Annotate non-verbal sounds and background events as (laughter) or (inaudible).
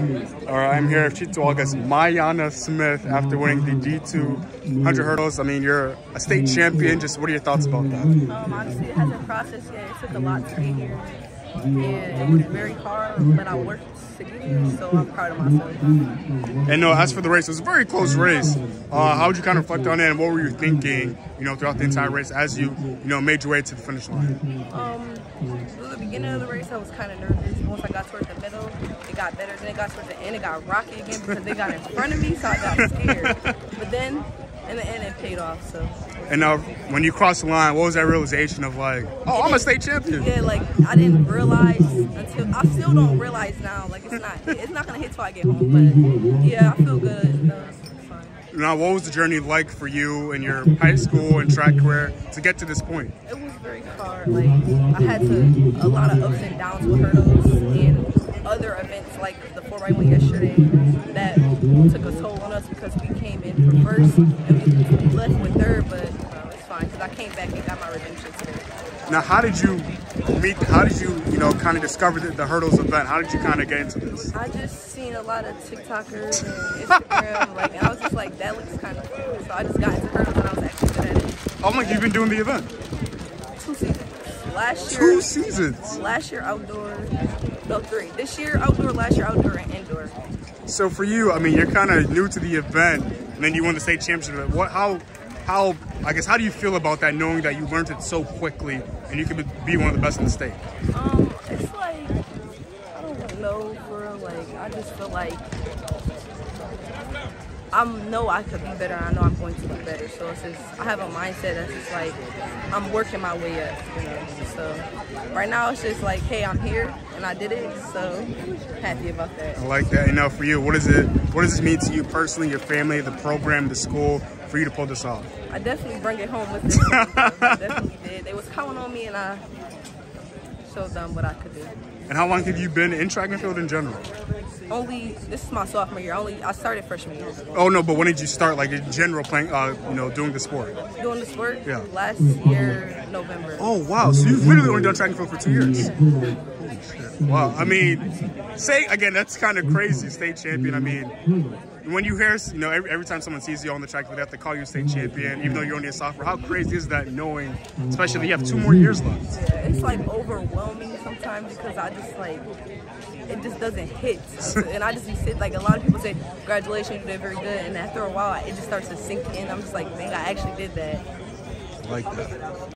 All right, I'm here with Chito August, Myonna Smith, after winning the D2 100 hurdles. I mean, you're a state champion. Just what are your thoughts about that? Um, honestly, it hasn't processed yet. It took a lot to get here. And it was very hard, but I worked to get here, so I'm proud of myself. And no, as for the race, it was a very close race. Uh, how would you kind of reflect on it, and what were you thinking, you know, throughout the entire race as you, you know, made your way to the finish line? Um, at the beginning of the race, I was kind of nervous. Once I got towards the middle, it got better. Then it got towards the end, it got rocky again because they got in front of me, so I got scared. But then, in the end, it paid off. So. And uh, when you crossed the line, what was that realization of like, oh, I'm a state champion? Yeah, like I didn't realize until I still don't realize now. Like it's not, it's not gonna hit till I get home. But yeah, I feel good. Fine. Now, what was the journey like for you in your high school and track career to get to this point? It was very hard. Like I had to a lot of ups and downs with hurdles and other events like the 4 by one yesterday that took a toll because we came in for first and we left with third, but it's fine because I came back and got my redemption today. Now, how did you meet? How did you, you know, kind of discover the, the hurdles event? How did you kind of get into this? I just seen a lot of TikTokers and Instagram, (laughs) like, and I was just like, that looks kind of cool. So I just got into hurdles and I was actually good at it. Oh how long have you been doing the event? Two seasons. Last year. Two seasons. Last year outdoor. No, three. This year outdoor. Last year outdoor and indoor. So for you, I mean, you're kind of new to the event, and then you won the state championship. What? How? How? I guess how do you feel about that, knowing that you learned it so quickly and you could be one of the best in the state? Um, it's like I don't know, for. Like I just feel like I know I could be better. I know I'm going to be better. So it's just I have a mindset that's just like I'm working my way up. You know. So right now it's just like, hey, I'm here and I did it. So happy about that. I like that. You know, for you, what is it? What does this mean to you personally, your family, the program, the school, for you to pull this off? I definitely bring it home with me. (laughs) I definitely did. They was counting on me and I showed them what I could do. And how long have you been in track and field in general? Only this is my sophomore year. Only I started freshman year. Oh no, but when did you start, like in general, playing, uh, you know, doing the sport? Doing the sport? Yeah. Last year, November. Oh wow, so you've literally only done track and field for two years. Wow, I mean, say again, that's kind of crazy, state champion. I mean, when you hear, you know, every, every time someone sees you on the track, they have to call you state champion, even though you're only a sophomore. How crazy is that, knowing, especially you have two more years left? Yeah, it's like overwhelming sometimes because I just like it just doesn't hit, (laughs) and I just be sit like a lot of people say, congratulations, you did very good, and after a while, it just starts to sink in. I'm just like, dang, I actually did that. Like that.